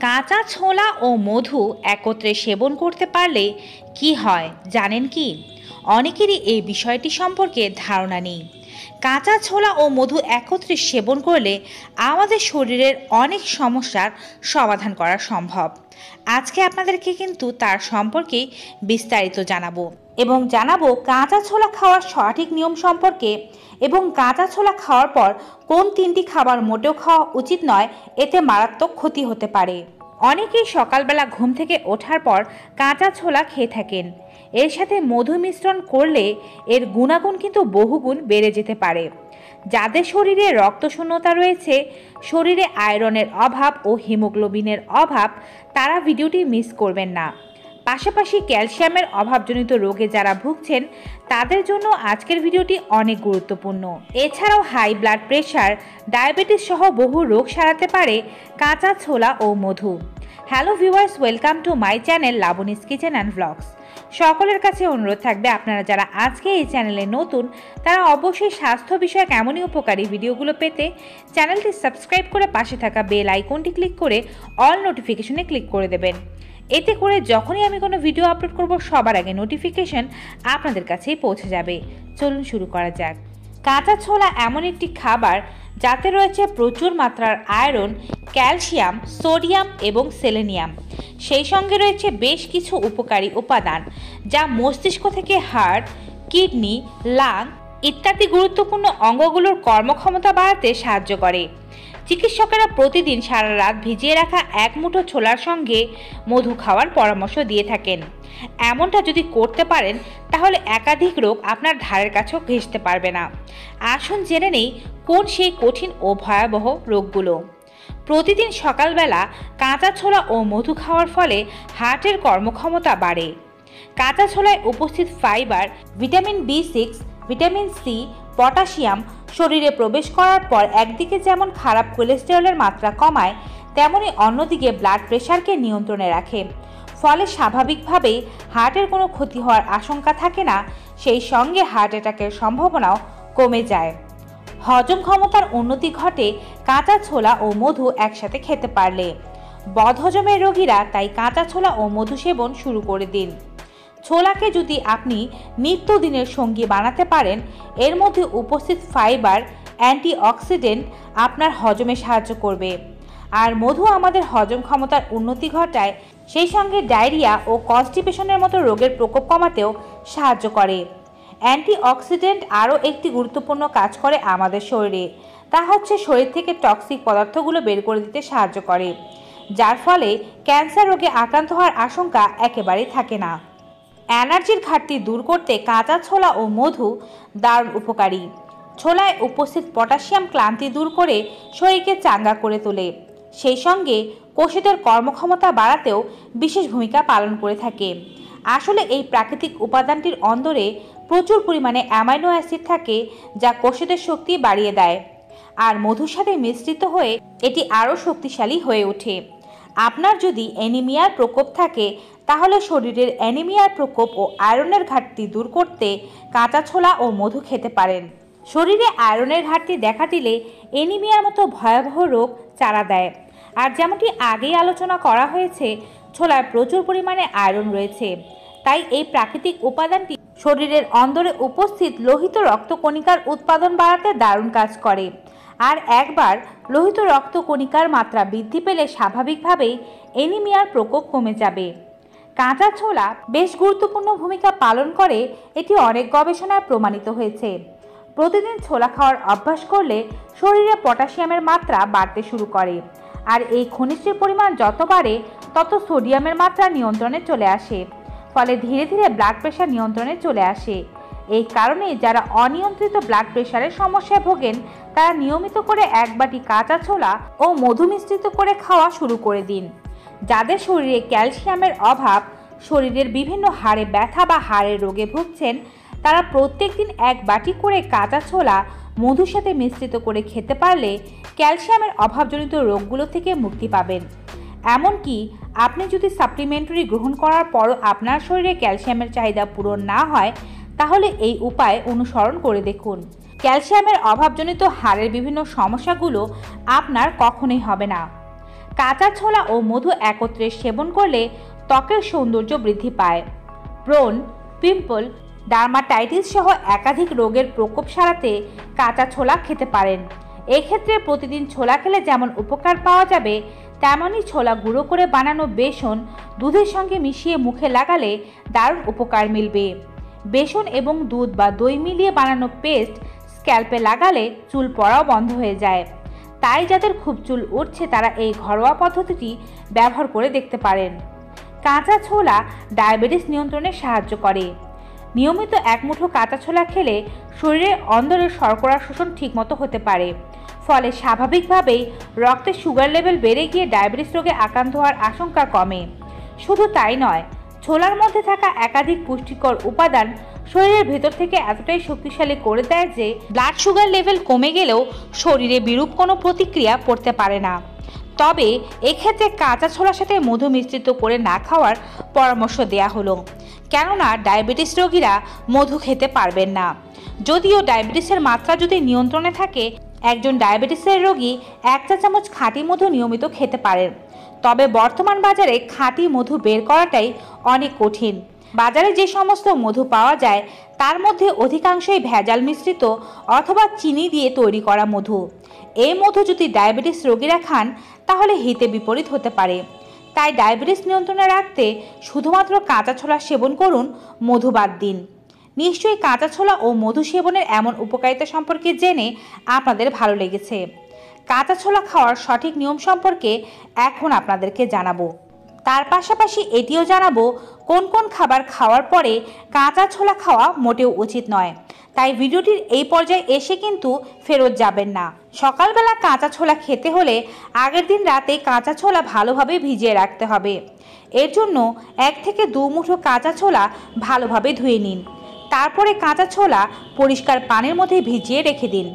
কাঁচা ছোলা ও মধু একত্রে সেবন করতে পারলে কি হয় জানেন কি? অনেকেরই এই বিষয়টি সম্পর্কে ধারণা নেই। কাঁচা ছোলা ও মধু একত্রে সেবন করলে আমাদের শরীরের অনেক সমস্যার সমাধান করা সম্ভব। আজকে আপনাদেরকে কিন্তু তার সম্পর্কে বিস্তারিত জানাব। এবং জানাব কাঁচা ছোলা খাওয়ার সঠিক নিয়ম সম্পর্কে এবং কাঁচা ছোলা খাওয়ার পর কোন তিনটি খাবার মোটেও খাওয়া উচিত নয়, এতে মারাত্মক ক্ষতি হতে পারে। অনেকেই সকালবেলা ঘুম থেকে ওঠার পর কাঁচা ছোলা খেয়ে থাকেন। এর সাথে মধু মিশ্রণ করলে এর গুণাগুণ কিন্তু বহুগুণ বেড়ে যেতে পারে। যাদের শরীরে রক্তশূন্যতা রয়েছে, শরীরে আয়রনের অভাব ও হিমোগ্লোবিনের অভাব, তারা ভিডিওটি মিস করবেন না। পাশাপাশি ক্যালসিয়ামের অভাবজনিত রোগে যারা ভুগছেন, তাদের জন্য আজকের ভিডিওটি অনেক গুরুত্বপূর্ণ। এছাড়াও হাই ব্লাড প্রেশার ডায়াবেটিস সহ বহু রোগ সারাতে পারে কাঁচা ছোলা ও মধু। Hello viewers, welcome to my channel Laboni's kitchen and blogs. সকলের কাছে অনুরোধ থাকবে আপনারা যারা আজকে এই চ্যানেলে নতুন, তারা অবশ্যই স্বাস্থ্য বিষয়ক এমনই উপকারী ভিডিওগুলো পেতে চ্যানেলটি সাবস্ক্রাইব করে পাশে থাকা বেল আইকনটি ক্লিক করে অল নোটিফিকেশনে ক্লিক করে দেবেন। এতে করে যখনই আমি কোনো ভিডিও আপলোড করব, সবার আগে নোটিফিকেশন আপনাদের কাছেই পৌঁছে যাবে। চলুন শুরু করা যাক। কাঁচা ছোলা এমন একটি খাবার যাতে রয়েছে প্রচুর মাত্রার আয়রন ক্যালসিয়াম সোডিয়াম এবং সেলেনিয়াম সেই সঙ্গে রয়েছে বেশ কিছু উপকারী উপাদান, যা মস্তিষ্ক থেকে হার্ট কিডনি লাং ইত্যাদি গুরুত্বপূর্ণ অঙ্গগুলোর কর্মক্ষমতা বাড়াতে সাহায্য করে। চিকিৎসকেরা প্রতিদিন সারা রাত ভিজিয়ে রাখা এক মুঠো ছোলার সঙ্গে মধু খাওয়ার পরামর্শ দিয়ে থাকেন। এমনটা যদি করতে পারেন, তাহলে একাধিক রোগ আপনার ধারের কাছেও ঘেঁষতে পারবে না। আসুন জেনে নেই কোন সেই কঠিন ও ভয়াবহ রোগগুলো। প্রতিদিন সকালবেলা কাঁচা ছোলা ও মধু খাওয়ার ফলে হার্টের কর্মক্ষমতা বাড়ে। কাঁচা ছোলায় উপস্থিত fibre, vitamin B six vitamin C, potassium শরীরে প্রবেশ করার পর একদিকে যেমন খারাপ কোলেস্টেরলের মাত্রা কমায়, তেমনি অন্যদিকে ব্লাড প্রেশারকে নিয়ন্ত্রণে রাখে। ফলে স্বাভাবিকভাবেই হার্টের কোনো ক্ষতি হওয়ার আশঙ্কা থাকে না, সেই সঙ্গে হার্ট অ্যাটাকের সম্ভাবনাও কমে যায়। হজম ক্ষমতার উন্নতি ঘটে কাঁচা ছোলা ও মধু একসাথে খেতে পারলে। বদহজমের রোগীরা তাই কাঁচা ছোলা ও মধু সেবন শুরু করে দিন। ছোলাকে যদি আপনি নিত্যদিনের সঙ্গী বানাতে পারেন, এর মধ্যে উপস্থিত ফাইবার, অ্যান্টিঅক্সিডেন্ট আপনার হজমে সাহায্য করবে। আর মধু আমাদের হজম ক্ষমতার উন্নতি ঘটায়, সেই সঙ্গে ডায়রিয়া ও কনস্টিপেশনের মতো রোগের প্রকোপ কমাতেও সাহায্য করে। অ্যান্টিঅক্সিডেন্ট আরও একটি গুরুত্বপূর্ণ কাজ করে আমাদের শরীরে। তা হচ্ছে শরীর থেকে টক্সিক পদার্থগুলো বের করে দিতে সাহায্য করে, যার ফলে ক্যান্সার রোগে আক্রান্ত হওয়ার আশঙ্কা একেবারেই থাকে না। এনার্জির ঘাটতি দূর করতে কাঁচা ছোলা ও মধু দারুণ উপকারী। ছোলায় উপস্থিত পটাশিয়াম ক্লান্তি দূর করে শরীরকে চাঙ্গা করে তোলে। সেই সঙ্গে কোষেদের কর্মক্ষমতা বাড়াতেও বিশেষ ভূমিকা পালন করে থাকে। আসলে এই প্রাকৃতিক উপাদানটির অন্দরে প্রচুর পরিমাণে অ্যামাইনো অ্যাসিড থাকে যা কোষেদের শক্তি বাড়িয়ে দেয়। আর মধুর সাথে মিশ্রিত হয়ে এটি আরও শক্তিশালী হয়ে ওঠে। আপনার যদি অ্যানিমিয়ার প্রকোপ থাকে তাহলে শরীরের অ্যানিমিয়ার প্রকোপ ও আয়রনের ঘাটতি দূর করতে কাঁচা ছোলা ও মধু খেতে পারেন। শরীরে আয়রনের ঘাটতি দেখা দিলে অ্যানিমিয়ার মতো ভয়াবহ রোগ চারা দেয়। আর যেমনটি আগেই আলোচনা করা হয়েছে, ছোলায় প্রচুর পরিমাণে আয়রন রয়েছে। তাই এই প্রাকৃতিক উপাদানটি শরীরের অন্দরে উপস্থিত লোহিত রক্তকণিকার উৎপাদন বাড়াতে দারুণ কাজ করে। আর একবার লোহিত রক্তকণিকার মাত্রা বৃদ্ধি পেলে স্বাভাবিকভাবেই এনিমিয়ার প্রকোপ কমে যাবে। কাঁচা ছোলা বেশ গুরুত্বপূর্ণ ভূমিকা পালন করে, এটি অনেক গবেষণায় প্রমাণিত হয়েছে। প্রতিদিন ছোলা খাওয়ার অভ্যাস করলে শরীরে পটাশিয়ামের মাত্রা বাড়তে শুরু করে, আর এই খনিজের পরিমাণ যত বাড়ে, তত সোডিয়ামের মাত্রা নিয়ন্ত্রণে চলে আসে, ফলে ধীরে ধীরে ব্লাড প্রেশার নিয়ন্ত্রণে চলে আসে। এই কারণে যারা অনিয়ন্ত্রিত ব্লাড প্রেশারের সমস্যায় ভোগেন, তারা নিয়মিত করে এক বাটি কাঁচা ছোলা ও মধু মিশ্রিত করে খাওয়া শুরু করে দিন। যাদের শরীরে ক্যালসিয়ামের অভাব, শরীরের বিভিন্ন হাড়ে ব্যথা বা হাড়ের রোগে ভুগছেন, তারা প্রত্যেক দিন এক বাটি করে কাঁচা ছোলা মধুর সাথে মিশ্রিত করে খেতে পারলে ক্যালসিয়ামের অভাবজনিত রোগগুলো থেকে মুক্তি পাবেন। এমনকি আপনি যদি সাপ্লিমেন্টারি গ্রহণ করার পরও আপনার শরীরে ক্যালসিয়ামের চাহিদা পূরণ না হয়, তাহলে এই উপায় অনুসরণ করে দেখুন। ক্যালসিয়ামের অভাবজনিত হাড়ের বিভিন্ন সমস্যাগুলো আপনার কখনোই হবে না। কাঁচা ছোলা ও মধু একত্রে সেবন করলে ত্বকের সৌন্দর্য বৃদ্ধি পায়। ব্রণ, পিম্পল, ডার্মাটাইটিস সহ একাধিক রোগের প্রকোপ সারাতে কাঁচা ছোলা খেতে পারেন। এক্ষেত্রে প্রতিদিন ছোলা খেলে যেমন উপকার পাওয়া যাবে, তেমনই ছোলা গুঁড়ো করে বানানো বেসন দুধের সঙ্গে মিশিয়ে মুখে লাগালে দারুণ উপকার মিলবে। বেসন এবং দুধ বা দই মিলিয়ে বানানো পেস্ট স্ক্যাল্পে লাগালে চুল পড়াও বন্ধ হয়ে যায়। তাই যাদের খুব চুল উঠছে তারা এই ঘরোয়া পদ্ধতিটি ব্যবহার করে দেখতে পারেন। কাঁচা ছোলা ডায়াবেটিস নিয়ন্ত্রণে সাহায্য করে। নিয়মিত এক মুঠো কাঁচা ছোলা খেলে শরীরে অন্দরের শর্করা শোষণ ঠিকমতো হতে পারে। ফলে স্বাভাবিকভাবেই রক্তে সুগার লেভেল বেড়ে গিয়ে ডায়াবেটিস রোগে আক্রান্ত হওয়ার আশঙ্কা কমে। শুধু তাই নয়, ছোলার মধ্যে থাকা একাধিক পুষ্টিকর উপাদান শরীরের ভেতর থেকে এতটাই শক্তিশালী করে দেয় যে ব্লাড সুগার লেভেল কমে গেলেও শরীরে বিরূপ কোনো প্রতিক্রিয়া পড়তে পারে না। তবে এক্ষেত্রে কাঁচা ছোলার সাথে মধু মিশ্রিত করে না খাওয়ার পরামর্শ দেয়া হলো। কেননা ডায়াবেটিস রোগীরা মধু খেতে পারবেন না। যদিও ডায়াবেটিসের মাত্রা যদি নিয়ন্ত্রণে থাকে, একজন ডায়াবেটিসের রোগী এক চা চামচ খাঁটি মধু নিয়মিত খেতে পারেন। তবে বর্তমান বাজারে খাঁটি মধু বের করাটাই অনেক কঠিন। বাজারে যে সমস্ত মধু পাওয়া যায়, তার মধ্যে অধিকাংশই ভেজাল মিশ্রিত অথবা চিনি দিয়ে তৈরি করা মধু। এই মধু যদি ডায়াবেটিস রোগীরা খান, তাহলে হিতে বিপরীত হতে পারে। তাই ডায়াবেটিস নিয়ন্ত্রণে রাখতে শুধুমাত্র কাঁচা ছোলা সেবন করুন, মধু বাদ দিন। নিশ্চয়ই কাঁচা ছোলা ও মধু সেবনের এমন উপকারিতা সম্পর্কে জেনে আপনাদের ভালো লেগেছে। কাঁচা ছোলা খাওয়ার সঠিক নিয়ম সম্পর্কে এখন আপনাদেরকে জানাব। তার পাশাপাশি এটিও জানাব কোন কোন খাবার খাওয়ার পরে কাঁচা ছোলা খাওয়া মোটেও উচিত নয়। তাই ভিডিওটির এই পর্যায়ে এসে কিন্তু ফেরত যাবেন না। সকালবেলা কাঁচা ছোলা খেতে হলে আগের দিন রাতে কাঁচা ছোলা ভালোভাবে ভিজিয়ে রাখতে হবে। এর জন্য এক থেকে দু মুঠো কাঁচা ছোলা ভালোভাবে ধুয়ে নিন। তারপরে কাঁচা ছোলা পরিষ্কার পানির মধ্যে ভিজিয়ে রেখে দিন।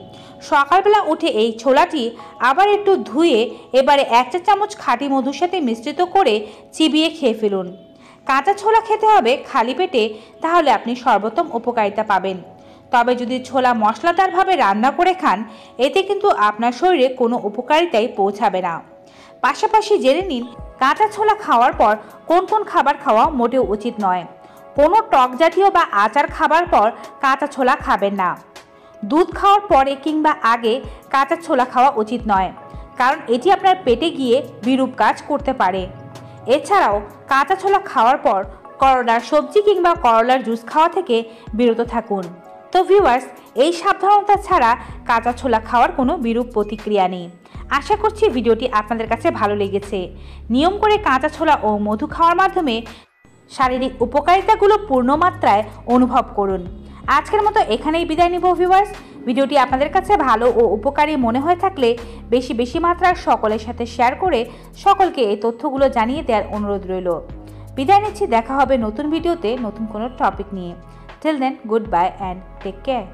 সকালবেলা উঠে এই ছোলাটি আবার একটু ধুয়ে এবারে এক চা চামচ খাঁটি মধুর সাথে মিশ্রিত করে চিবিয়ে খেয়ে ফেলুন। কাঁচা ছোলা খেতে হবে খালি পেটে, তাহলে আপনি সর্বোত্তম উপকারিতা পাবেন। তবে যদি ছোলা মশলাদারভাবে রান্না করে খান, এতে কিন্তু আপনার শরীরে কোনো উপকারিতাই পৌঁছাবে না। পাশাপাশি জেনে নিন, কাঁচা ছোলা খাওয়ার পর কোন কোন খাবার খাওয়া মোটেও উচিত নয়। কোনো টক জাতীয় বা আচার খাবার পর কাঁচা ছোলা খাবেন না। দুধ খাওয়ার পরে কিংবা আগে কাঁচা ছোলা খাওয়া উচিত নয়, কারণ এটি আপনার পেটে গিয়ে বিরূপ কাজ করতে পারে। এছাড়াও কাঁচা ছোলা খাওয়ার পর করলার সবজি কিংবা করলার জুস খাওয়া থেকে বিরত থাকুন। তো ভিউয়ার্স, এই সাবধানতা ছাড়া কাঁচা ছোলা খাওয়ার কোনো বিরূপ প্রতিক্রিয়া নেই। আশা করছি ভিডিওটি আপনাদের কাছে ভালো লেগেছে। নিয়ম করে কাঁচা ছোলা ও মধু খাওয়ার মাধ্যমে শারীরিক উপকারিতাগুলো পূর্ণমাত্রায় অনুভব করুন। আজকের মতো এখানেই বিদায় নিব ভিউয়ার্স ভিডিওটি আপনাদের কাছে ভালো ও উপকারী মনে হয়ে থাকলে বেশি বেশি মাত্রায় সকলের সাথে শেয়ার করে সকলকে এই তথ্যগুলো জানিয়ে দেওয়ার অনুরোধ রইল। বিদায় নিচ্ছি, দেখা হবে নতুন ভিডিওতে নতুন কোনো টপিক নিয়ে। Till then goodbye and take care